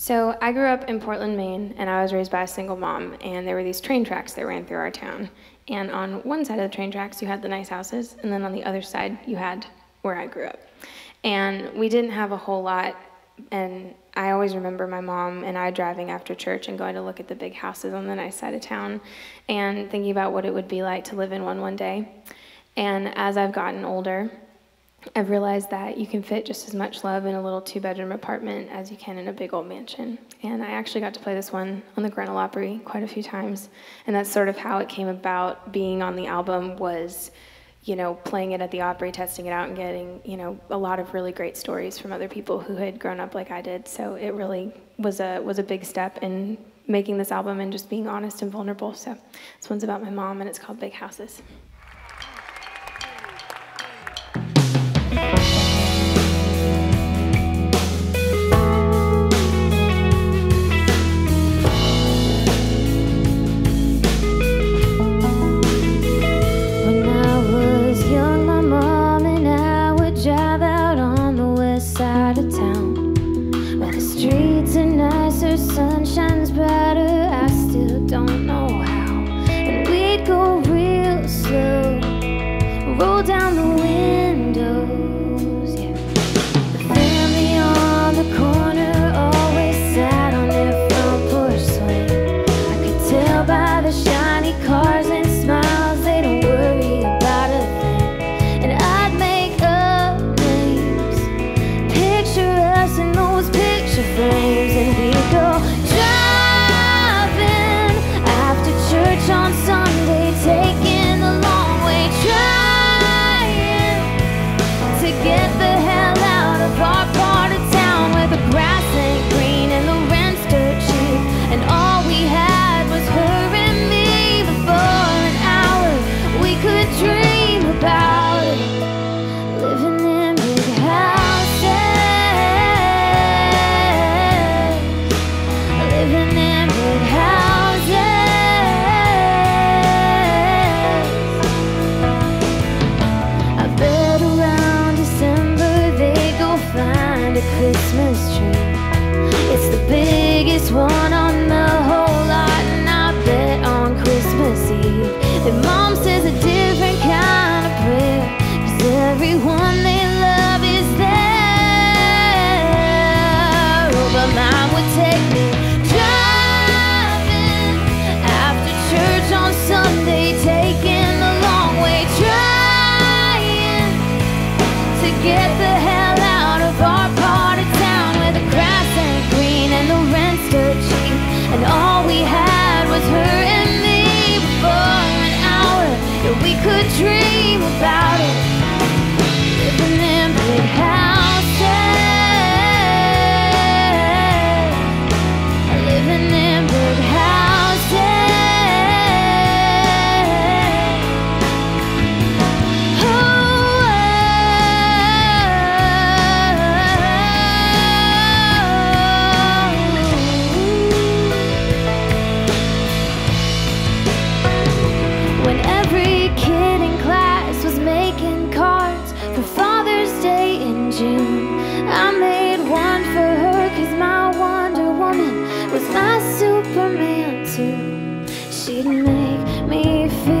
So I grew up in Portland, Maine, and I was raised by a single mom, and there were these train tracks that ran through our town. And on one side of the train tracks, you had the nice houses, and then on the other side, you had where I grew up. And we didn't have a whole lot, and I always remember my mom and I driving after church and going to look at the big houses on the nice side of town and thinking about what it would be like to live in one one day. And as I've gotten older, I've realized that you can fit just as much love in a little two bedroom apartment as you can in a big old mansion. And I actually got to play this one on the Grand Ole Opry quite a few times. And that's sort of how it came about being on the album was, you know, playing it at the Opry, testing it out and getting, you know, a lot of really great stories from other people who had grown up like I did. So it really was a was a big step in making this album and just being honest and vulnerable. So this one's about my mom and it's called Big Houses. Take me feel